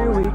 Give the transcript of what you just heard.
Here we